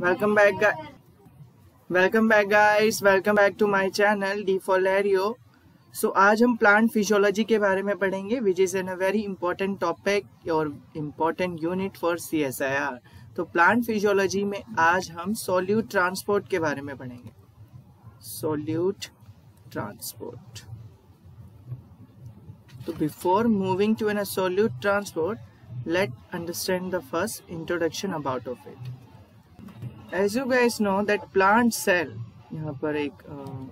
Guys. Welcome back, guys. Welcome back to my channel D for Lario. सो आज हम plant physiology के बारे में पढ़ेंगे which is an a very important topic और important unit for C S I R तो plant physiology में आज हम सोल्यूट ट्रांसपोर्ट के बारे में पढ़ेंगे सोल्यूट ट्रांसपोर्ट तो before moving to an a solute transport let understand the first introduction about of it as you guys know that plant cell यहाँ पर एक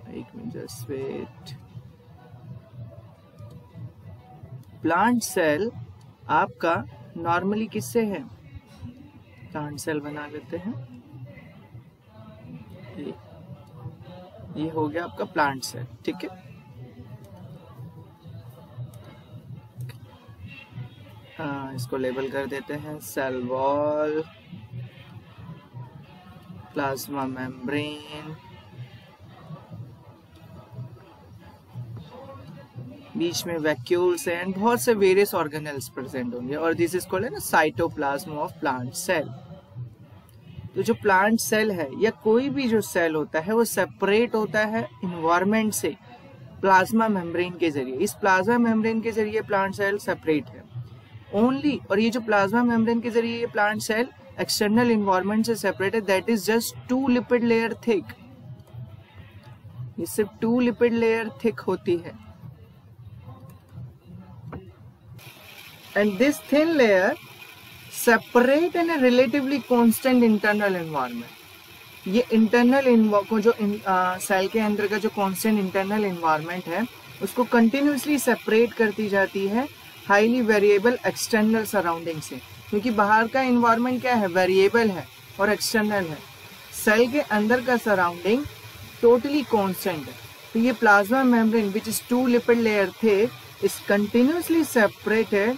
एक minute just wait plant cell आपका नॉर्मली किससे है? प्लांट सेल बना लेते हैं। ये हो गया आपका प्लांट सेल ठीक है? आ, इसको लेबल कर देते हैं सेल वॉल plasma membrane, बीच में वैक्यूल्स एंड बहुत से वेरियस ऑर्गेनल्स प्रेजेंट होंगे और दिस इज़ कॉल्ड ना साइटोप्लाज्म ऑफ़ प्लांट सेल तो जो प्लांट सेल है या कोई भी जो सेल होता है वो सेपरेट होता है इन्वायरमेंट से प्लाज्मा मेम्ब्रेन के ज़रिए। इस प्लाज्मा मेम्ब्रेन के ज़रिए प्लांट सेल सेपरेट है। ओनली और ये जो प्लाज्मा मेम्ब्रेन के ज़रिए ये प्लांट सेल एक्सटर्नल इन्वायरमेंट से separated that is just two lipid layer thick ये सिर्फ़ टू लिपिड लेयर थिक होती है। And this thin layer separate in a relatively constant internal environment ये इंटरनल को जो सेल के अंदर का जो कांस्टेंट इंटरनल इन्वायरमेंट है, उसको कंटिन्यूसली सेपरेट करती जाती है हाईली वेरिएबल एक्सटर्नल सराउंडिंग से। क्योंकि बाहर का इन्वायरमेंट क्या है? वेरिएबल है और एक्सटर्नल है। सेल के अंदर का सराउंडिंग टोटली कॉन्स्टेंट है। तो ये plasma membrane which is two lipid layer they is continuously separated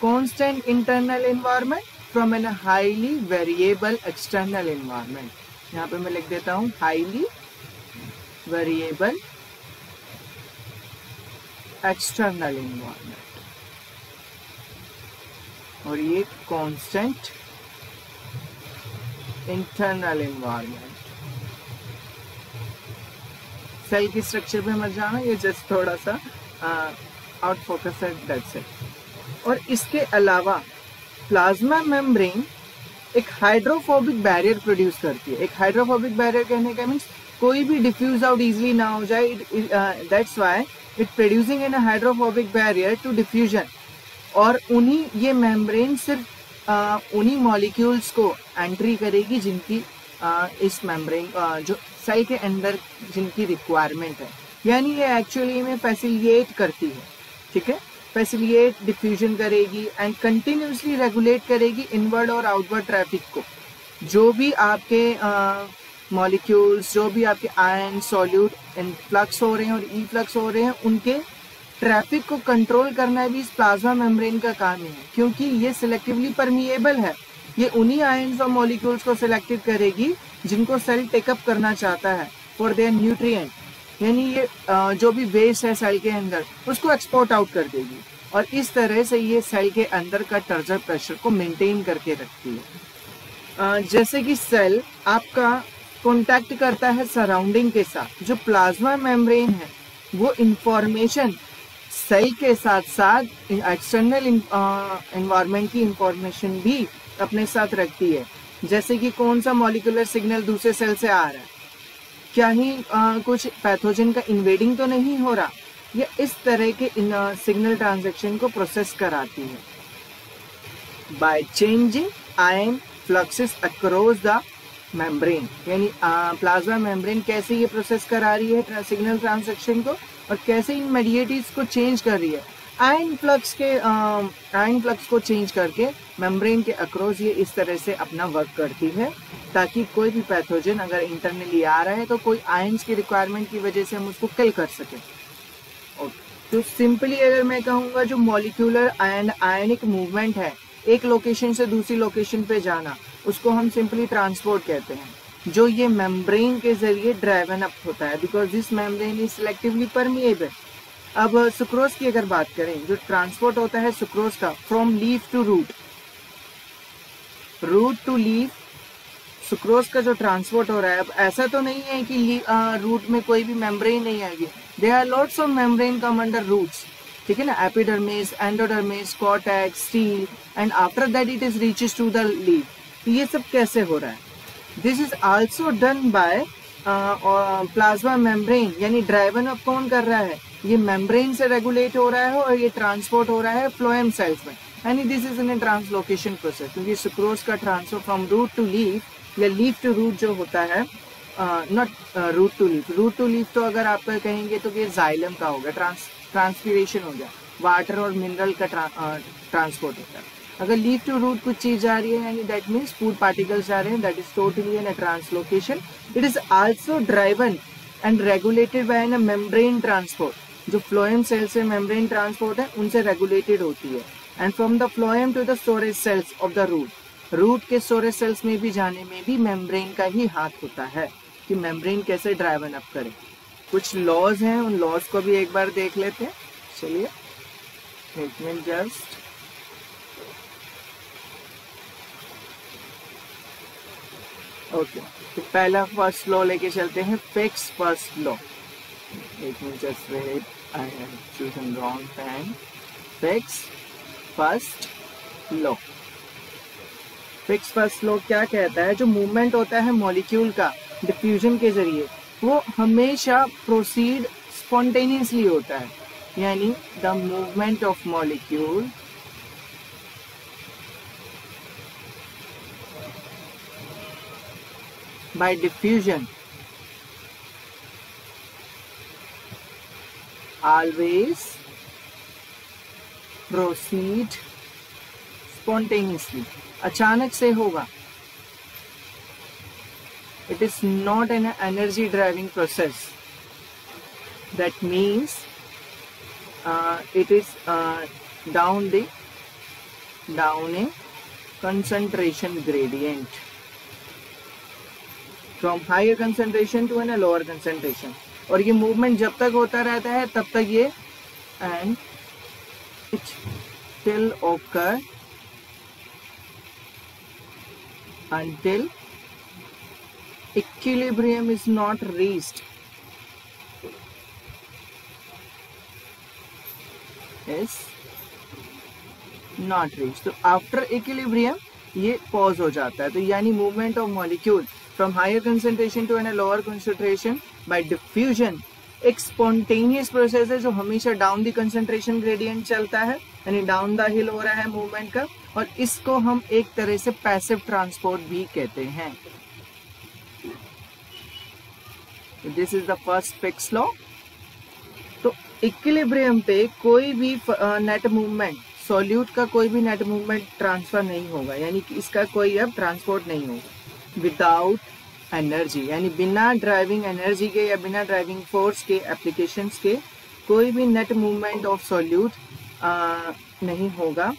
constant internal environment from an highly variable external environment यहाँ पे मैं लिख देता हूँ हाईली वेरिएबल एक्सटर्नल इन्वायरमेंट और ये कांस्टेंट इंटरनल इन्वायरमेंट सेल की स्ट्रक्चर पे मत जाना, ये जस्ट थोड़ा सा आउट फोकस है दैट्स इट और इसके अलावा प्लाज्मा मेम्ब्रेन एक हाइड्रोफोबिक बैरियर प्रोड्यूस करती है। एक हाइड्रोफोबिक बैरियर कहने का मीन्स कोई भी डिफ्यूज आउट इजिली ना हो जाए that's why it producing in hydrophobic barrier to diffusion और उन्हीं ये मेम्ब्रेन सिर्फ़ उन्हीं मॉलिक्यूल्स को एंट्री करेगी जिनकी आ, इस मेम्ब्रेन जो सेल के अंदर जिनकी रिक्वायरमेंट है। यानी ये एक्चुअली में फैसिलिएट करती है ठीक है? फैसिलिएट डिफ्यूजन करेगी एंड कंटिन्यूसली रेगुलेट करेगी इनवर्ड और आउटवर्ड ट्रैफ़िक को। जो भी आपके मॉलिक्यूल्स जो भी आपके आयन सॉल्यूट इनफ्लक्स हो रहे हैं और ई फ्लक्स हो रहे हैं उनके ट्रैफ़िक को कंट्रोल करना भी इस प्लाज्मा मेम्ब्रेन का काम है क्योंकि ये सिलेक्टिवली परमिएबल है। ये उन्हीं आयन्स और मॉलिक्यूल्स को सिलेक्टिव करेगी जिनको सेल टेकअप करना चाहता है फॉर देयर न्यूट्रिएंट यानी ये जो भी वेस्ट है सेल के अंदर, उसको एक्सपोर्ट आउट कर देगी। और इस तरह से ये सेल के अंदर का टर्जर प्रेशर को मेंटेन करके रखती है। जैसे कि सेल आपका कॉन्टैक्ट करता है सराउंडिंग के साथ, जो प्लाज्मा मेम्ब्रेन है, वो इंफॉर्मेशन सेल के साथ साथ एक्सटर्नल इन्वायरमेंट की इंफॉर्मेशन भी अपने साथ रखती है। जैसे कि कौन सा मॉलिकुलर सिग्नल दूसरे सेल से आ रहा है। क्या ही आ, कुछ पैथोजन का इन्वेडिंग तो नहीं हो रहा या इस तरह के इन सिग्नल ट्रांजेक्शन को प्रोसेस कराती है। By changing ion fluxes across the membrane यानी प्लाज्मा मेम्ब्रेन कैसे ये प्रोसेस करा रही है सिग्नल ट्रांजेक्शन को? और कैसे इन मेडिएटिव्स को चेंज कर रही है? आयन फ्लक्स के आयन फ्लक्स को चेंज करके मेम्ब्रेन के अक्रॉस ये इस तरह से अपना वर्क करती है, ताकि कोई भी पैथोजन अगर इंटरनली आ रहा है तो कोई आयन्स की रिक्वायरमेंट की वजह से हम उसको किल कर सके। तो सिंपली अगर मैं कहूँगा जो मॉलिक्यूलर एंड आयनिक मूवमेंट है, एक लोकेशन से दूसरी लोकेशन पे जाना, उसको हम सिंपली ट्रांसपोर्ट कहते हैं। जो ये मेम्ब्रेन के ज़रिए ड्राइवन अप होता है because this membrane is selectively permeable अब सुक्रोज की अगर बात करें, जो ट्रांसपोर्ट होता है सुक्रोज का from leaf to root root to leaf sucrose का जो ट्रांसपोर्ट हो रहा है, अब ऐसा तो नहीं है कि रूट में कोई भी मेम्ब्रेन नहीं आएगी they are lots of membrane come under roots ठीक है ना? Epidermis endodermis cortex stele and after that it is reaches to the leave ये सब कैसे हो रहा है? This is also done by plasma membrane यानी ड्राइवन अप कौन कर रहा है? ये मेम्ब्रेन से रेगुलेट हो रहा है और ये ट्रांसपोर्ट हो रहा है फ्लोएम सेल्स में। यानी this is in translocation process क्योंकि सुक्रोज का transfer from root to leave या लीव टू रूट जो होता है not root to leave root to leave तो अगर आप कहेंगे तो ये जाइलम का हो गया ट्रांस ट्रांसपीरेशन हो गया। वाटर और मिनरल का ट्रांसपोर्ट होता है। अगर लीव टू रूट कुछ चीज़ जा रही है, यानी दैट मीन्स फ़ूड पार्टिकल्स जा रहे हैं that is totally an translocation it is also driven and regulated by an membrane transport जो फ्लोएम सेल से मेम्ब्रेन ट्रांसपोर्ट है, उनसे रेगुलेटेड होती है. And from the phloem to the storage cells of the root root के storage cells में भी जाने में भी मेम्ब्रेन का ही हाथ होता है कि मेम्ब्रेन कैसे ड्राइवन अप करे. कुछ लॉज हैं, उन लॉज को भी एक बार देख लेते हैं. चलिए जस्ट ओके। तो पहला फ़र्स्ट लॉ लेके चलते हैं फिक्स फ़र्स्ट लॉ एक minute just wait I have chosen wrong pen Fick's first law Fick's first law क्या कहता है? जो मूवमेंट होता है मॉलिक्यूल का डिफ्यूजन के ज़रिए, वो हमेशा प्रोसीड स्पॉन्टेनियसली होता है। यानी the movement of molecule by diffusion always proceed spontaneously अचानक से होगा it is not an energy driving process that means uh, it is uh, down the down a concentration gradient from higher concentration to an lower concentration और ये movement जब तक होता रहता है, तब तक ये and till occur until equilibrium is not reached is not reached. तो आफ्टर इक्विलिब्रियम ये पॉज हो जाता है। तो यानी movement of molecule from higher concentration to a lower concentration by diffusion, एक स्पॉन्टेनियस प्रोसेस है जो हमेशा डाउन द कंसेंट्रेशन ग्रेडियंट चलता है, यानी डाउन द हिल हो रहा है मूवमेंट का, और इसको हम एक तरह से पैसिव ट्रांसपोर्ट भी कहते हैं। This is the first Fick's law तो इक्विलिब्रियम पे कोई भी नेट मूवमेंट सॉल्यूट का कोई भी नेट मूवमेंट ट्रांसफ़र नहीं होगा, यानी कि इसका कोई अब ट्रांसपोर्ट नहीं होगा। विदाउट एनर्जी यानी बिना ड्राइविंग एनर्जी के या बिना ड्राइविंग फोर्स के एप्लीकेशंस के, कोई भी नेट मूवमेंट ऑफ़ सॉल्यूट नहीं होगा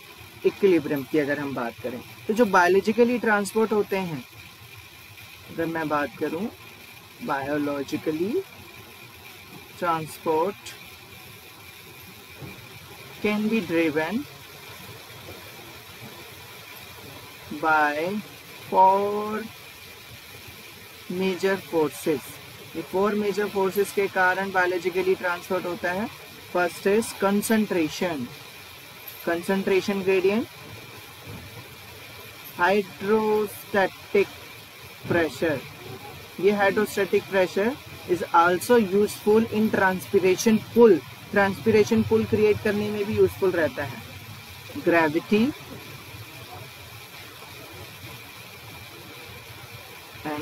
इक्विलिब्रियम की अगर हम बात करें। तो जो बायोलॉजिकली ट्रांसपोर्ट होते हैं, अगर मैं बात करूँ biologically transport can be driven by four major forces ये फोर मेजर फोर्सेस के कारण बायोलॉजिकली ट्रांसफ़र होता है. First is concentration concentration gradient hydrostatic pressure ये hydrostatic pressure is also useful in transpiration pull transpiration pull create करने में भी useful रहता है. Gravity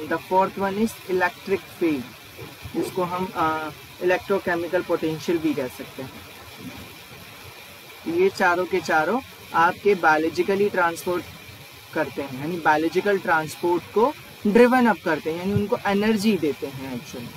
the fourth one is electric field जिसको हम इलेक्ट्रोकेमिकल पोटेंशियल भी कह सकते हैं। ये चारों के चारों आपके बायोलॉजिकली ट्रांसपोर्ट करते हैं। यानी बायोलॉजिकल ट्रांसपोर्ट को ड्रिवन अप करते हैं। यानी उनको एनर्जी देते हैं एक्चुअली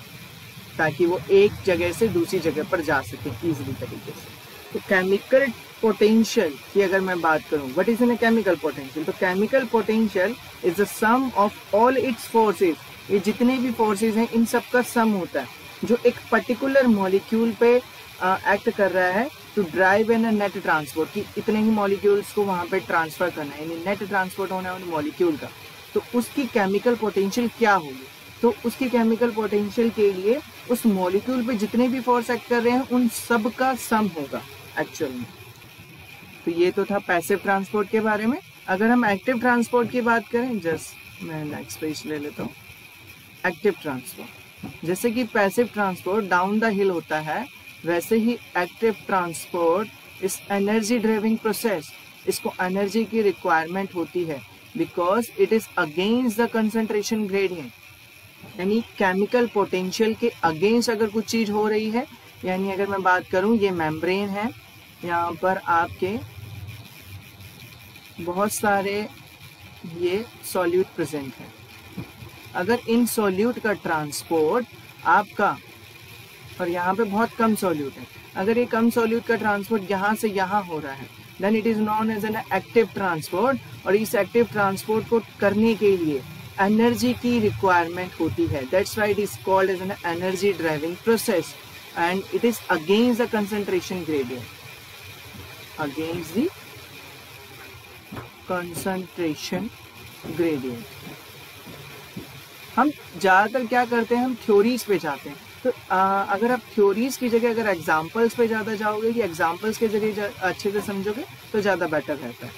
ताकि वो एक जगह से दूसरी जगह पर जा सके इजीली तरीके से। तो केमिकल पोटेंशियल की अगर मैं बात करूँ what is in chemical potential तो chemical potential is the sum of all its forces ये जितने भी फोर्सेस हैं, इन सब का सम होता है, जो एक पर्टिकुलर मॉलिक्यूल पे एक्ट कर रहा है to drive an net transport कि इतने ही मॉलिक्यूल्स को वहाँ पे ट्रांसफ़र करना है नेट ट्रांसपोर्ट होना है उन मॉलिक्यूल का। तो उसकी केमिकल पोटेंशियल क्या होगी? तो उसकी केमिकल पोटेंशियल के लिए उस मॉलिक्यूल पे जितने भी फोर्स एक्ट कर रहे हैं, उन सब का सम होगा। एक्चुअल में। तो ये तो था पैसिव ट्रांसपोर्ट के बारे में। अगर हम एक्टिव ट्रांसपोर्ट की बात करें जस्ट मैं नेक्स्ट पेज ले लेता हूँ। एक्टिव ट्रांसपोर्ट जैसे कि passive transport down the hill होता है, वैसे ही एक्टिव ट्रांसपोर्ट इस एनर्जी ड्राइविंग प्रोसेस इसको एनर्जी की रिक्वायरमेंट होती है because it is against the concentration gradient यानी केमिकल पोटेंशियल के अगेंस्ट अगर कुछ चीज़ हो रही है, यानी अगर मैं बात करूँ, ये मेम्ब्रेन है यहाँ पर आपके बहुत सारे ये सॉल्यूट प्रेजेंट है। अगर इन सॉल्यूट का ट्रांसपोर्ट आपका, और यहाँ पे बहुत कम सॉल्यूट है, अगर ये कम सॉल्यूट का ट्रांसपोर्ट यहाँ से यहाँ हो रहा है then it is known as an active transport और इस एक्टिव ट्रांसपोर्ट को करने के लिए एनर्जी की रिक्वायरमेंट होती है। That's why it is called as an energy driving process and it is against the concentration gradient against the concentration gradient हम ज़्यादातर क्या करते हैं हम थ्योरीज पे जाते हैं। तो आ, अगर आप थ्योरीज की जगह अगर एग्जाम्पल्स पे ज़्यादा जाओगे कि एग्जाम्पल्स के जगह अच्छे से समझोगे तो ज़्यादा बेटर रहता है।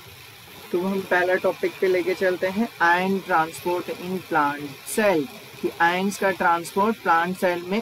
तो हम पहला टॉपिक पे लेके चलते हैं ion transport in plant cell कि आयन्स का ट्रांसपोर्ट प्लांट सेल में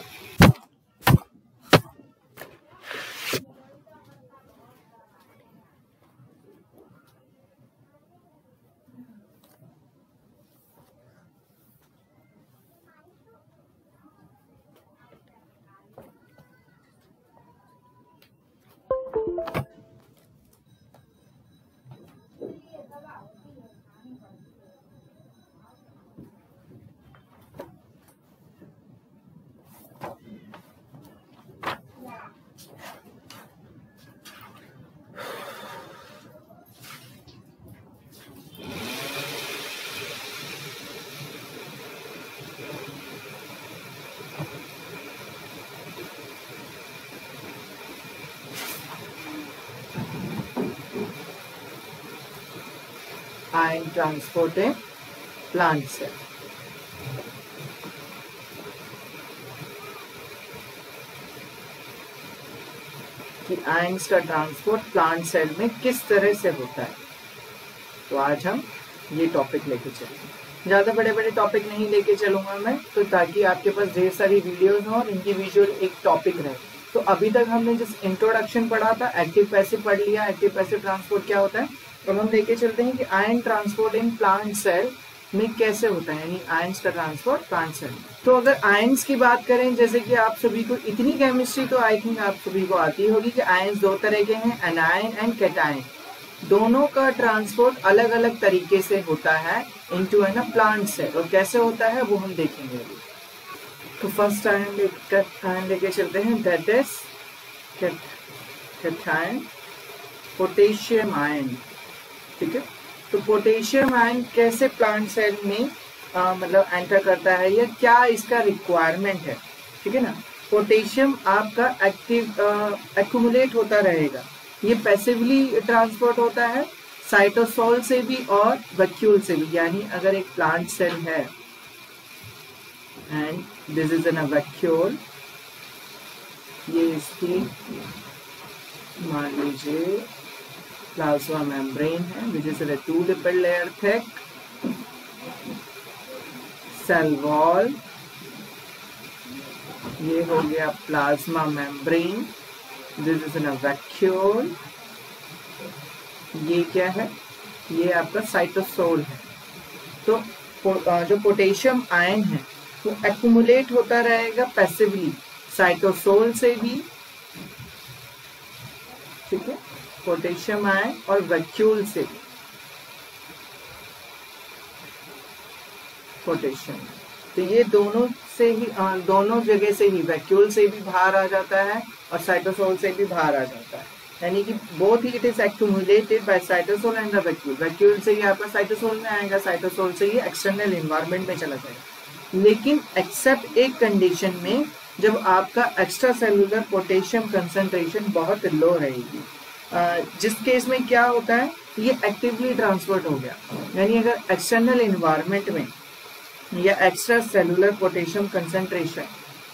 ion transport in plant cell. कि आयंस का ट्रांसपोर्ट प्लांट सेल में किस तरह से होता है। तो आज हम ये टॉपिक लेके चलेंगे। ज़्यादा बड़े बड़े टॉपिक नहीं लेके चलूँगा मैं तो ताकि आपके पास ढेर सारी वीडियोस हो और इनकी विजुअल एक टॉपिक रहे। तो अभी तक हमने जिस इंट्रोडक्शन पढ़ा था एक्टिव पैसिव पढ़ लिया एक्टिव पैसिव ट्रांसपोर्ट क्या होता है? तो हम लेके चलते हैं कि ion transport in plant cell में कैसे होता है, यानी आयंस का ट्रांसपोर्ट प्लांट सेल तो अगर आयंस की बात करें, जैसे कि आप सभी को इतनी केमिस्ट्री तो आई थिंक आप सभी को आती होगी कि आयंस दो तरह के हैं एनायन एंड कैटायन दोनों का ट्रांसपोर्ट अलग अलग तरीके से होता है in into an plant cell और कैसे होता है, वो हम देखेंगे तो फ़र्स्ट आयन आयन लेके चलते हैं that is cation potassium ion ठीक है? तो पोटेशियम आयन कैसे प्लांट सेल में आ, मतलब एंटर करता है? या क्या इसका रिक्वायरमेंट है? ठीक है ना? पोटेशियम आपका एक्टिव एक्यूमुलेट होता रहेगा। ये पैसिवली ट्रांसपोर्ट होता है साइटोसोल से भी और वैक्यूल से भी। यानी अगर एक प्लांट सेल है and this is an vacuole ये इसकी मान लीजिए plasma membrane है, which is a two lipid layer thick cell wall. ये हो गया plasma membrane this is in vacuole ये क्या है? ये आपका साइटोसोल है। तो जो पोटेशियम आयन है, वो एक्यूमुलेट होता रहेगा पैसिवली साइटोसोल से भी। ठीक है? पोटेशियम आयन और वैक्यूल से पोटेशियम तो ये दोनों से ही दोनों जगह से ही वैक्यूल से भी बाहर आ जाता है और साइटोसोल से भी बाहर आ जाता है। यानी कि both he it is accumulated by cytosol and the vacuole vacuole से ही आपका साइटोसोल में आएगा साइटोसोल से ही एक्सटर्नल इन्वायरमेंट में चला जाएगा। लेकिन एक्सेप्ट एक कंडीशन में, जब आपका एक्स्ट्रा सेलुलर पोटेशियम कंसेंट्रेशन बहुत लो रहेगी। जिस केस में क्या होता है, ये एक्टिवली ट्रांसफर्ट हो गया। यानी अगर एक्सटर्नल इन्वायरमेंट में या एक्स्ट्रा सेलुलर पोटेशियम कंसेंट्रेशन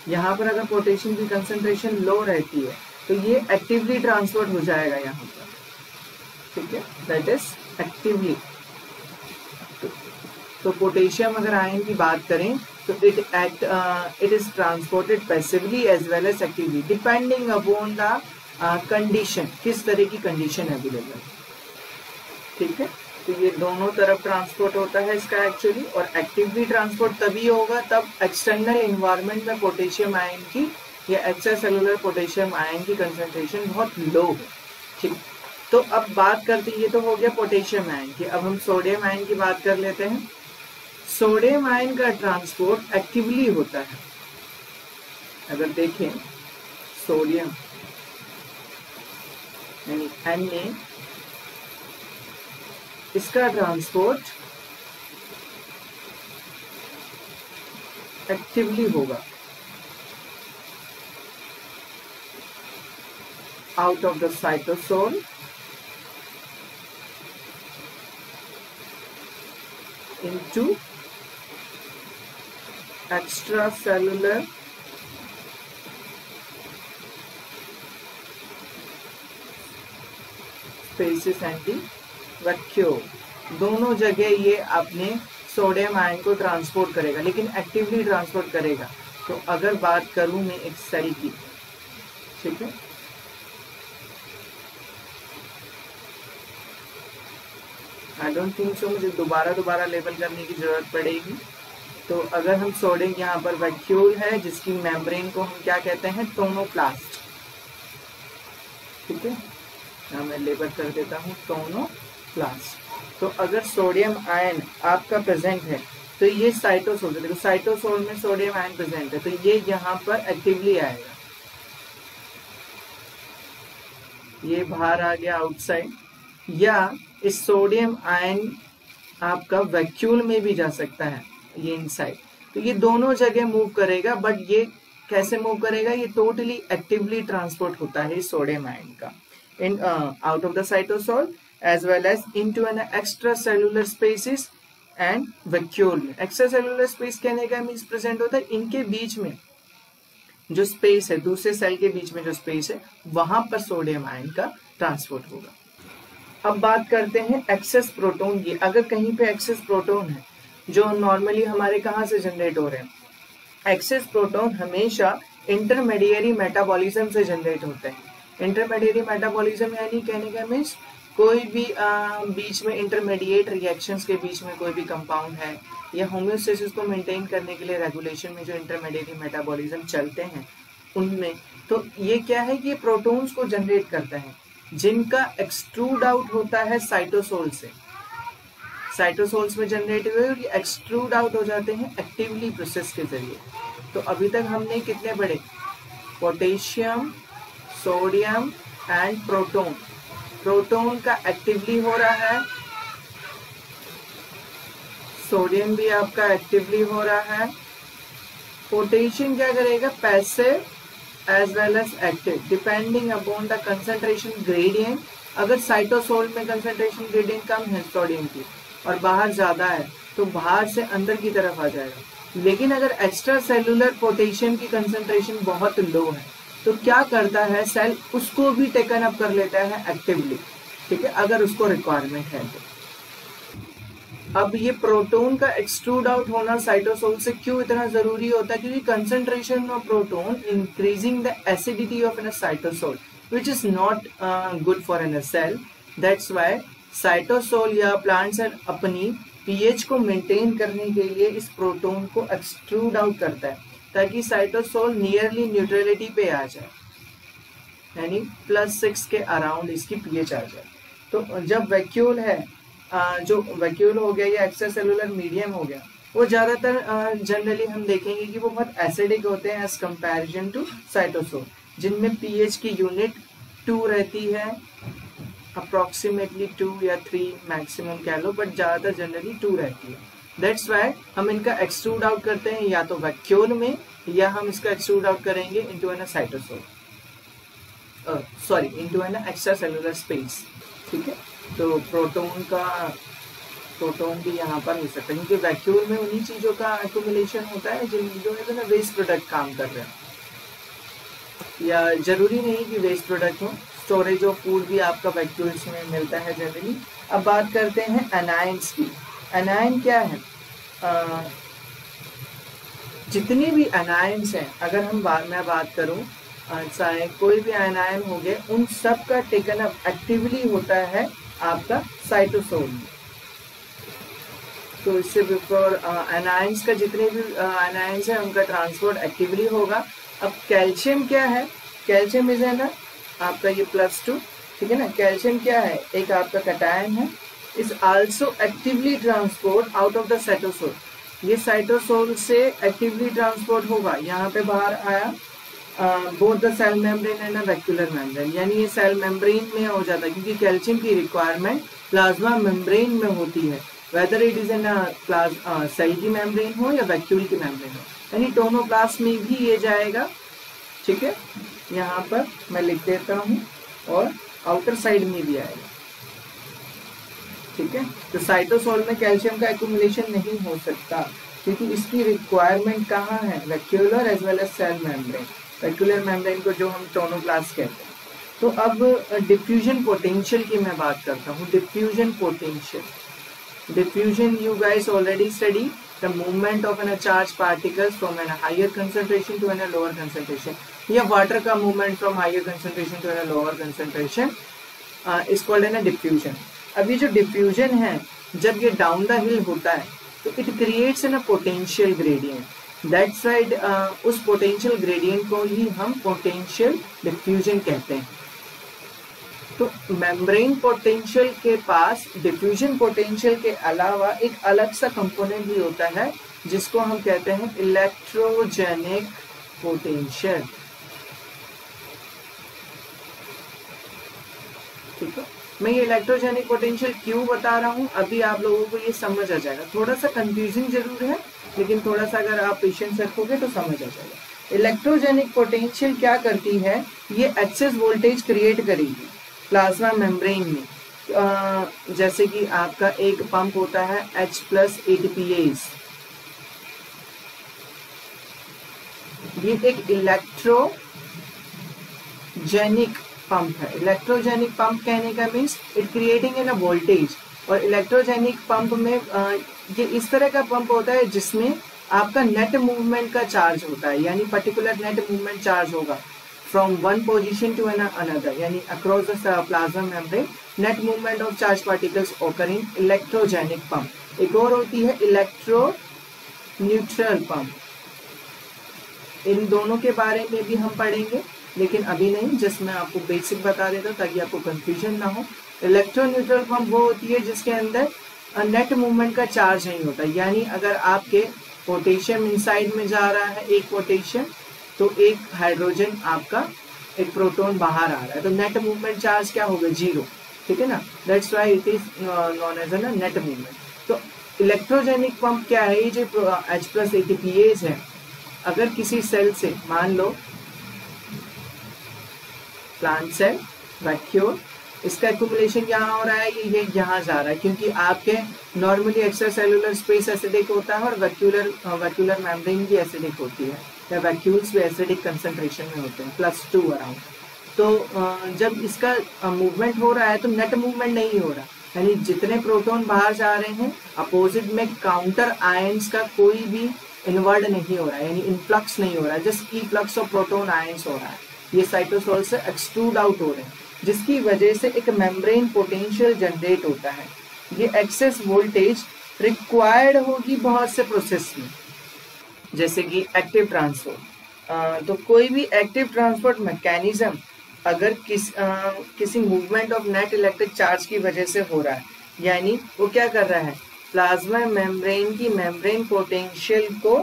यहाँ पर अगर पोटेशियम की कंसेंट्रेशन लो रहती है तो ये एक्टिवली ट्रांसफर्ट हो जाएगा यहाँ पर। ठीक है? दैट इज़ एक्टिवली तो पोटेशियम अगर आयन की बात करें तो it act it is transported passively as well as actively depending upon the condition किस तरह की कंडीशन अवेलेबल ठीक है? तो ये दोनों तरफ़ ट्रांसपोर्ट होता है इसका एक्चुअली और एक्टिवली ट्रांसपोर्ट तभी होगा तब एक्सटर्नल इन्वायरमेंट में पोटेशियम आयन की या एक्स्ट्रा सेलुलर पोटेशियम आयन की कंसेंट्रेशन बहुत लो है। ठीक? तो अब बात करते ये तो हो गया पोटेशियम आयन की। अब हम सोडियम आयन की बात कर लेते हैं। सोडियम आयन का ट्रांसपोर्ट एक्टिवली होता है। अगर देखें सोडियम यानी एन ए इसका ट्रांसपोर्ट एक्टिवली होगा। Out of the cytosol into extracellular and the vacuole दोनों जगह ये अपने सोडियम आयन को ट्रांसपोर्ट करेगा, लेकिन एक्टिवली ट्रांसपोर्ट करेगा। तो अगर बात करूँ मैं एक सेल की, ठीक है? आई डोंट थिंक सो मुझे दोबारा दोबारा लेबल करने की ज़रूरत पड़ेगी। तो अगर हम सोडियम यहाँ पर वैक्यूल है, जिसकी मेम्ब्रेन को हम क्या कहते हैं? टोनोप्लास्ट ठीक है? यहाँ मैं लेबल कर देता हूँ टोनोप्लास्ट तो अगर सोडियम आयन आपका प्रेजेंट है तो ये साइटोसोल देखो साइटोसोल में सोडियम आयन प्रेजेंट है तो ये यहाँ पर एक्टिवली आएगा। ये बाहर आ गया आउटसाइड या इस सोडियम आयन आपका वैक्यूल में भी जा सकता है, ये इनसाइड तो ये दोनों जगह मूव करेगा बट ये कैसे मूव करेगा? ये टोटली एक्टिवली ट्रांसपोर्ट होता है सोडियम आयन का। In out of the cytosol as well as into an extracellular spaces and vacuole. Extracellular space कहने का मीन्स प्रेजेंट होता है इनके बीच में। जो स्पेस है, दूसरे सेल के बीच में जो स्पेस है, वहाँ पर सोडियम आयन का ट्रांसपोर्ट होगा। अब बात करते हैं एक्सेस प्रोटोन की। अगर कहीं पे एक्सेस प्रोटोन है, जो नॉर्मली हमारे कहाँ से जनरेट हो रहे हैं? एक्सेस प्रोटोन हमेशा इंटरमीडियरी मेटाबॉलिज्म से जनरेट होते हैं। इंटरमीडियरी मेटाबॉलिज्म यानी कहने का मीन्स कोई भी आ, बीच में इंटरमीडिएट रिएक्शंस के बीच में कोई भी कंपाउंड है या होम्योस्टेसिस को मेंटेन करने के लिए रेगुलेशन में जो इंटरमीडिएट मेटाबॉलिज्म चलते हैं उनमें तो ये क्या है कि प्रोटोन्स को जनरेट करता है जिनका एक्सट्रूड आउट होता है साइटोसोल से। साइटोसोल्स में जनरेट हुए और ये एक्सट्रूड आउट हो जाते हैं एक्टिवली प्रोसेस के ज़रिए। तो अभी तक हमने कितने बड़े? Potassium sodium and proton. Proton का एक्टिवली हो रहा है। सोडियम भी आपका एक्टिवली हो रहा है। पोटेशियम क्या करेगा? Passive as well as active depending upon the concentration gradient अगर साइटोसोल में कंसेंट्रेशन ग्रेडियंट कम है सोडियम की, और बाहर ज़्यादा है तो बाहर से अंदर की तरफ़ आ जाएगा। लेकिन अगर एक्स्ट्रा सेलुलर पोटेशियम की कंसेंट्रेशन बहुत लो है तो क्या करता है सेल उसको भी टेकन अप कर लेता है एक्टिवली ठीक है, अगर उसको रिक्वायरमेंट है तो। अब ये प्रोटोन का एक्सट्रूड आउट होना साइटोसोल से क्यों इतना ज़रूरी होता है? क्योंकि concentration of proton increasing the acidity of an cytosol which is not good for an cell that's why cytosol या प्लांट सेल अपनी पीएच को मेंटेन करने के लिए इस प्रोटोन को एक्सट्रूड आउट करता है। ताकि साइटोसोल नियरली न्यूट्रलिटी पे आ जाए। यानी प्लस सिक्स के अराउंड इसकी पीएच आ जाए। तो जब वैक्यूल है जो वैक्यूल हो गया या एक्स्ट्रा सेलुलर मीडियम हो गया, वो ज़्यादातर जनरली हम देखेंगे कि वो बहुत एसिडिक होते हैं एज कंपैरिजन टू साइटोसोल जिनमें पीएच की यूनिट टू रहती है अप्रोक्सीमेटली टू या थ्री मैक्सिमम कह लो बट ज़्यादातर जनरली टू रहती है। दैट्स वाई हम इनका एक्सट्रूड आउट करते हैं, या तो वैक्यूल में, या हम इसका एक्सट्रूड आउट करेंगे into an cytosol sorry into an extracellular space ठीक है? तो प्रोटोन का प्रोटोन भी यहाँ पर हो सकता है, क्योंकि वैक्यूल में उन्हीं चीज़ों का एक्यूमुलेशन होता है जिन जो है ना वेस्ट प्रोडक्ट काम कर रहे हैं। या ज़रूरी नहीं कि वेस्ट प्रोडक्ट हो स्टोरेज ऑफ़ फ़ूड भी आपका वैक्यूल्स में मिलता है जनरली अब बात करते हैं एनाइंस की। एनाइन क्या है? आ, जितनी भी एनाइंस हैं अगर हम बात मैं बात करूँ चाहे कोई भी एनायन हो गए उन सब का टेकन अप एक्टिवली होता है आपका साइटोसोल तो इससे बिफोर एनाइंस का जितने भी एनाइंस है उनका ट्रांसपोर्ट एक्टिवली होगा। अब कैल्शियम क्या है? कैल्शियम इज़ है ना आपका ये प्लस टू ठीक है ना? कैल्शियम क्या है? एक आपका कटायन है is also actively transport out of the cytosol ये साइटोसोल से एक्टिवली ट्रांसपोर्ट होगा। यहाँ पे बाहर आया both the cell membrane and vacuolar membrane यानी ये सेल मेम्ब्रेन में हो जाता है, क्योंकि कैल्शियम की रिक्वायरमेंट प्लाज्मा मेम्ब्रेन में होती है। Whether it is in cell की मेम्ब्रेन हो या वैक्यूल की मेम्ब्रेन हो। यानी टोनोप्लास्ट में भी ये जाएगा। ठीक है? यहाँ पर मैं लिख देता हूँ और आउटर साइड में भी आएगा। ठीक है? तो साइटोसोल में कैल्शियम का एक्यूमुलेशन नहीं हो सकता, क्योंकि इसकी रिक्वायरमेंट कहाँ है? Vacuolar as well as cell membrane vacuolar membrane को जो हम टोनोप्लास्ट कहते हैं। तो अब डिफ्यूजन पोटेंशियल की मैं बात करता हूँ। Diffusion potential diffusion you guys already study the movement of an charge particles from an higher concentration to an a lower concentration या वाटर का movement from higher concentration to an lower concentration is called an diffusion अब ये जो diffusion है, जब ये down the hill होता है तो it creates an a potential gradient that side उस पोटेंशियल ग्रेडियंट को ही हम पोटेंशियल डिफ्यूजन कहते हैं. तो मेम्ब्रेन पोटेंशियल के पास डिफ्यूजन पोटेंशियल के अलावा एक अलग सा कंपोनेंट भी होता है, जिसको हम कहते हैं इलेक्ट्रोजेनिक पोटेंशियल ठीक है? मैं ये इलेक्ट्रोजेनिक पोटेंशियल क्यों बता रहा हूँ? अभी आप लोगों को ये समझ आ जाएगा। थोड़ा सा कंफ्यूजिंग ज़रूर है लेकिन थोड़ा सा अगर आप पेशेंस रखोगे तो समझ आ जाएगा। इलेक्ट्रोजेनिक पोटेंशियल क्या करती है? ये एक्सेस वोल्टेज क्रिएट करेगी प्लाज्मा मेम्ब्रेन में। आ, जैसे कि आपका एक पंप होता है एच प्लस एटीपीएस ये एक इलेक्ट्रोजेनिक पंप है। इलेक्ट्रोजेनिक पंप कहने का means it creating in a voltage और इलेक्ट्रोजेनिक पंप में ये इस तरह का पंप होता है जिसमें आपका नेट मूवमेंट का चार्ज होता है। यानी पर्टिकुलर नेट मूवमेंट चार्ज होगा। From one position to an another यानी across the plasma membrane net movement of charge particles occur in electrogenic pump एक और होती है इलेक्ट्रो न्यूट्रल पंप इन दोनों के बारे में भी हम पढ़ेंगे। लेकिन अभी नहीं जस्ट मैं आपको बेसिक बता देता हूँ ताकि आपको कंफ्यूजन ना हो। इलेक्ट्रोन्यूट्रल पंप वो होती है जिसके अंदर नेट मूवमेंट का चार्ज नहीं होता। यानी अगर आपके पोटेशियम इनसाइड में जा रहा है, एक पोटेशियम तो एक हाइड्रोजन आपका एक प्रोटोन बाहर आ रहा है। तो नेट मूवमेंट चार्ज क्या होगा? ज़ीरो ठीक है ना? That's why it is known as a net movement तो इलेक्ट्रोजेनिक पंप क्या है? ये जो एच प्लस एटीपीएज है, अगर किसी सेल से, मान लो प्लांट सेल वैक्यूल इसका एक्यूमुलेशन यहाँ हो रहा है, ये यह यहाँ जा रहा है, क्योंकि आपके normally extra cellular space acidic होता है और वैक्यूलर वैक्यूलर मेम्ब्रेन भी एसिडिक होती है, या वैक्यूल्स भी एसिडिक कंसेंट्रेशन में होते हैं प्लस टू अराउंड तो जब इसका मूवमेंट हो रहा है तो नेट मूवमेंट नहीं हो रहा, यानी जितने प्रोटोन बाहर जा रहे हैं अपोजिट में काउंटर आयंस का कोई भी इन्वर्ड नहीं हो रहा है यानी इनफ्लक्स नहीं हो रहा है just efflux of proton ions हो रहा है। ये साइटोसोल से एक्सट्रूड आउट हो रहे हैं जिसकी वजह से एक मेम्ब्रेन पोटेंशियल जनरेट होता है। ये एक्सेस वोल्टेज रिक्वायर्ड होगी बहुत से प्रोसेस में जैसे कि एक्टिव ट्रांसपोर्ट तो कोई भी एक्टिव ट्रांसपोर्ट मैकेनिज्म अगर किस आ, किसी movement of net electric charge की वजह से हो रहा है यानी वो क्या कर रहा है? प्लाज्मा मेम्ब्रेन की मेम्ब्रेन पोटेंशियल को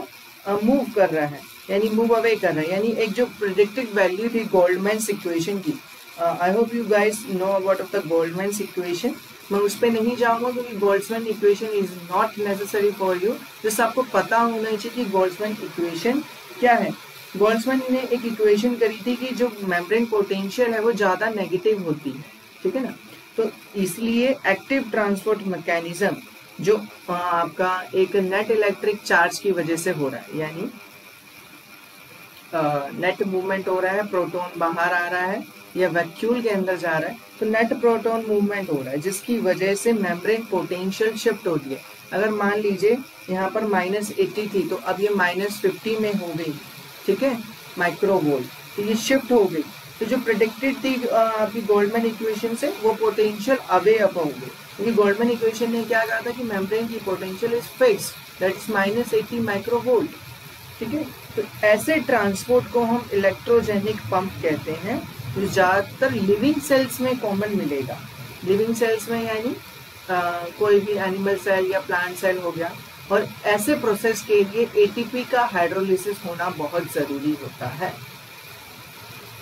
मूव कर रहा है। यानी मूव अवे कर रहा है यानी एक जो प्रिडिक्टेड वैल्यू थी गोल्डमैन इक्वेशन की। I hope you guys know about of the Goldman equation मैं उस पर नहीं जाऊँगा क्योंकि Goldsman equation is not necessary for you जिस आपको पता होना चाहिए कि गोल्ड्समैन इक्वेशन क्या है। बोल्समैन ने एक इक्वेशन करी थी कि जो मेम्ब्रेन पोटेंशियल है वो ज़्यादा नेगेटिव होती है, ठीक है ना? तो इसलिए एक्टिव ट्रांसपोर्ट मैकेनिज्म जो आपका एक नेट इलेक्ट्रिक चार्ज की वजह से हो रहा है, यानी नेट मूवमेंट हो रहा है प्रोटॉन बाहर आ रहा है, या वैक्यूल के अंदर जा रहा है तो नेट प्रोटॉन मूवमेंट हो रहा है, जिसकी वजह से मेम्ब्रेन पोटेंशियल शिफ्ट होती है। अगर मान लीजिए, यहाँ पर माइनस एट्टी थी तो अब ये माइनस फिफ्टी में हो गई, ठीक है? माइक्रोवोल्ट तो ये शिफ्ट हो गई। तो जो प्रिडिक्टेड थी आपकी गोल्डमैन इक्वेशन से, वो पोटेंशियल अवे अप हो गई। क्योंकि गोल्डमैन इक्वेशन ने क्या कहा था कि मेम्ब्रेन की potential is fix that is minus eighty microvolt ठीक है? तो ऐसे ट्रांसपोर्ट को हम इलेक्ट्रोजेनिक पंप कहते हैं, जो ज़्यादातर लिविंग सेल्स में कॉमन मिलेगा। लिविंग सेल्स में यानी कोई भी एनिमल सेल या प्लांट सेल हो गया। और ऐसे प्रोसेस के लिए एटीपी का हाइड्रोलिसिस होना बहुत ज़रूरी होता है।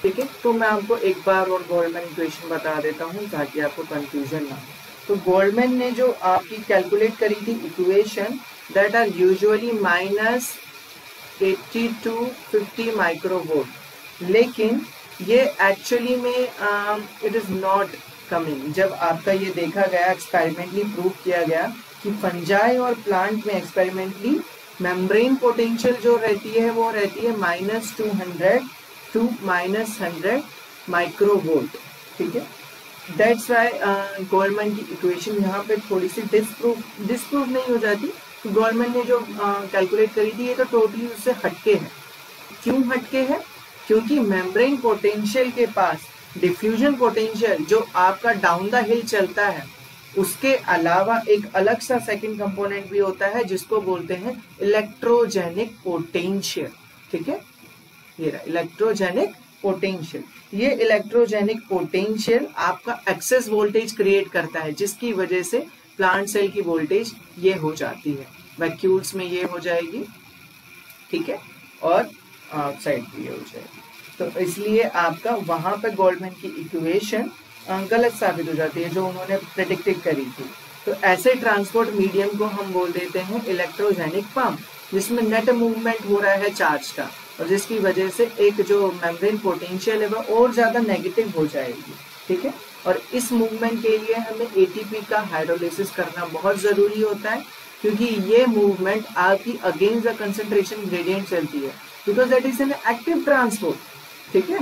ठीक है तो मैं आपको एक बार और गोल्डमैन इक्वेशन बता देता हूँ, ताकि आपको कंफ्यूजन ना तो गोल्डमैन ने जो आपकी कैलकुलेट करी थी equation that are usually minus eighty to fifty microvolt लेकिन ये एक्चुअली में इट इज़ नॉट कमिंग जब आपका ये देखा गया एक्सपेरिमेंटली प्रूव किया गया कि फंजाई और प्लांट में एक्सपेरिमेंटली मेम्ब्रेन पोटेंशियल जो रहती है, वो रहती है minus two hundred to minus hundred microvolt ठीक है? डेट्स वाई गोल्डमैन की इक्वेशन यहाँ पे थोड़ी सी डिस्प्रूव डिस्प्रूव नहीं हो जाती। गोल्डमैन ने जो कैलकुलेट करी थी, ये तो टोटली उससे हटके है। क्यों हटके है? क्योंकि मेम्ब्रेन पोटेंशियल के पास डिफ्यूजन पोटेंशियल जो आपका डाउन द हिल चलता है, उसके अलावा एक अलग सा सेकंड कंपोनेंट भी होता है, जिसको बोलते हैं इलेक्ट्रोजेनिक पोटेंशियल ठीक है? ये रहा इलेक्ट्रोजेनिक पोटेंशियल ये इलेक्ट्रोजेनिक पोटेंशियल आपका एक्सेस वोल्टेज क्रिएट करता है, जिसकी वजह से प्लांट सेल की वोल्टेज ये हो जाती है। वैक्यूल्स में ये हो जाएगी, ठीक है? और आउटसाइड भी ये हो जाएगी। तो इसलिए आपका वहाँ पर गोल्डमैन की इक्वेशन गलत साबित हो जाती है, जो उन्होंने प्रिडिक्टेड करी थी। तो ऐसे ट्रांसपोर्ट मीडियम को हम बोल देते हैं इलेक्ट्रोजेनिक पंप जिसमें नेट मूवमेंट हो रहा है चार्ज का, और जिसकी वजह से एक जो मेम्ब्रेन पोटेंशियल है, वह और ज़्यादा नेगेटिव हो जाएगी, ठीक है? और इस मूवमेंट के लिए हमें एटीपी का हाइड्रोलिसिस करना बहुत ज़रूरी होता है, क्योंकि ये मूवमेंट आपकी अगेंस्ट द कंसेंट्रेशन ग्रेडियंट चलती है। Because that is an active transport ठीक है?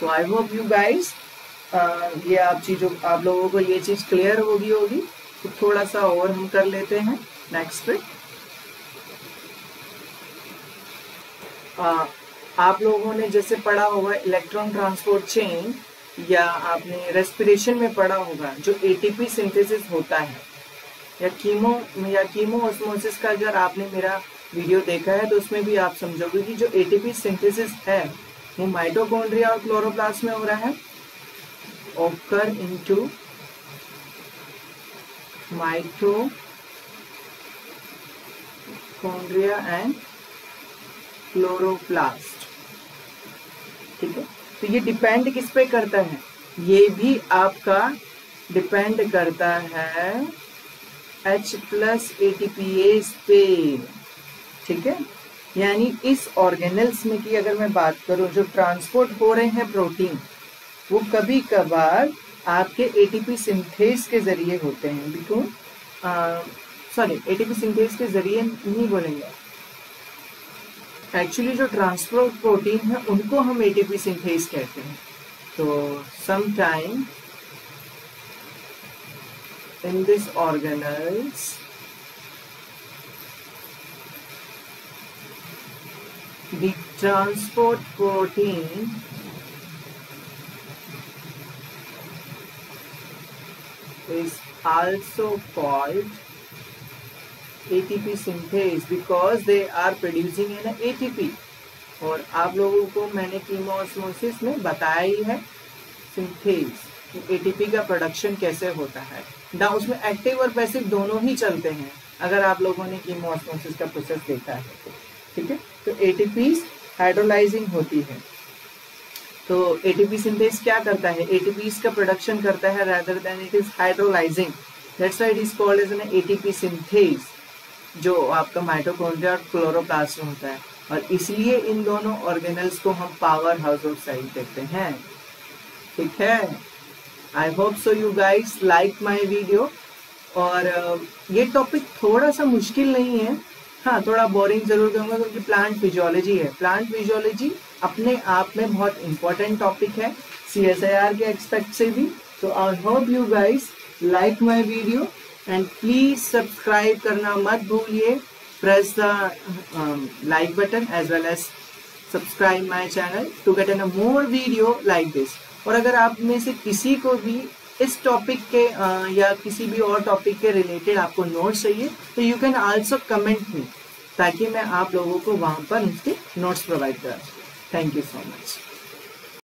तो आई होप यू गाइस ये आप चीज़ों, आप लोगों को ये चीज़ क्लियर होगी होगी। तो थोड़ा सा और हम कर लेते हैं नेक्स्ट पे। आप लोगों ने जैसे पढ़ा होगा इलेक्ट्रॉन ट्रांसपोर्ट चेन या आपने रेस्पिरेशन में पढ़ा होगा, जो एटीपी सिंथेसिस होता है, या कीमो या कीमो ऑस्मोसिस का अगर आपने मेरा वीडियो देखा है तो उसमें भी आप समझोगे कि जो एटीपी सिंथेसिस है, वो माइटोकॉन्ड्रिया और क्लोरोप्लास्ट में हो रहा है occur into mitochondria and chloroplast ठीक है? तो ये डिपेंड किस पे करता है? ये भी आपका डिपेंड करता है H प्लस एटीपीएस पे ठीक है? यानी इस ऑर्गेनल्स में की अगर मैं बात करूँ, जो ट्रांसपोर्ट हो रहे हैं प्रोटीन वो कभी कभार आपके एटीपी सिंथेस के ज़रिए होते हैं। बिकॉज़ सॉरी एटीपी सिंथेस के ज़रिए नहीं बोलेंगे। एक्चुअली जो ट्रांसपोर्ट प्रोटीन है, उनको हम एटीपी सिंथेस कहते हैं। तो some time in this organelles the transport protein is also called ATP synthase because they are producing an ATP और आप लोगों को मैंने कीमोस्मोसिस में बताया ही है सिंथेज एटीपी का प्रोडक्शन कैसे होता है। ना उसमें एक्टिव और पैसिव दोनों ही चलते हैं, अगर आप लोगों ने कीमोस्मोसिस का प्रोसेस देखा है तो। ठीक है? तो एटीपी हाइड्रोलाइजिंग होती है। तो एटीपी सिंथेस क्या करता है? एटीपी का प्रोडक्शन करता है rather than it is hydrolysing that's why it is called as an ATP synthase जो आपका माइटोकॉन्ड्रिया और क्लोरोप्लास्ट में होता है। और इसलिए इन दोनों ऑर्गेनल्स को हम पावर हाउस ऑफ़ सेल कहते हैं। ठीक है? I hope so you guys like my video और, ये टॉपिक थोड़ा सा मुश्किल नहीं है। हाँ थोड़ा बोरिंग ज़रूर कहूँगा क्योंकि प्लांट फिजियोलॉजी है। प्लांट फिजियोलॉजी अपने आप में बहुत इंपॉर्टेंट टॉपिक है। सी एस आई आर के एक्सपेक्ट से भी। तो I hope you guys like my video and please subscribe करना मत भूलिए। Press the like button as well as subscribe my channel to get an a more video like this और अगर आप में से किसी को भी इस टॉपिक के आ, या किसी भी और टॉपिक के रिलेटेड आपको नोट्स चाहिए तो you can also comment me ताकि मैं आप लोगों को वहाँ पर उसके नोट्स प्रोवाइड करा थैंक यू सो मच